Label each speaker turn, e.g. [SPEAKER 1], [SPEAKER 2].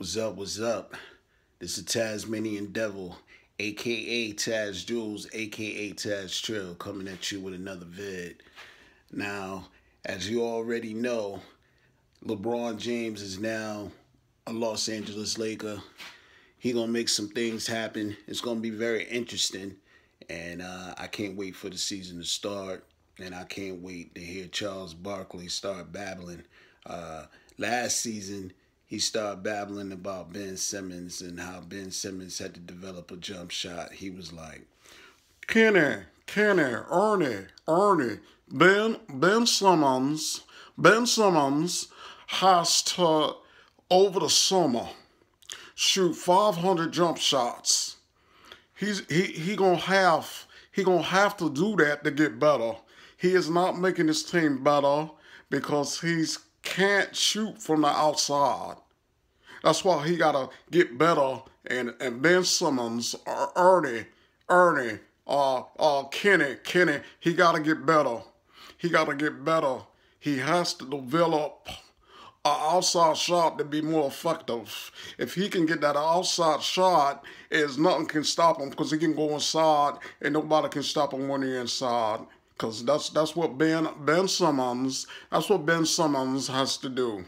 [SPEAKER 1] What's up? What's up? This is Tasmanian Devil, aka Taz Jules, aka Taz Trill, coming at you with another vid. Now, as you already know, LeBron James is now a Los Angeles Laker. He gonna make some things happen. It's gonna be very interesting, and uh, I can't wait for the season to start. And I can't wait to hear Charles Barkley start babbling. Uh, last season, he started babbling about Ben Simmons and how Ben Simmons had to develop a jump shot. He was like,
[SPEAKER 2] Kenny, Kenny, Ernie, Ernie, Ben, Ben Simmons, Ben Simmons has to, over the summer, shoot 500 jump shots. He's, he, he gonna have, he gonna have to do that to get better. He is not making his team better because he's can't shoot from the outside. That's why he got to get better. And, and Ben Simmons, or Ernie, Ernie, uh, uh, Kenny, Kenny, he got to get better. He got to get better. He has to develop an outside shot to be more effective. If he can get that outside shot, is nothing can stop him because he can go inside and nobody can stop him when he's inside. Cause that's that's what Ben Ben Simmons that's what Ben Simmons has to do.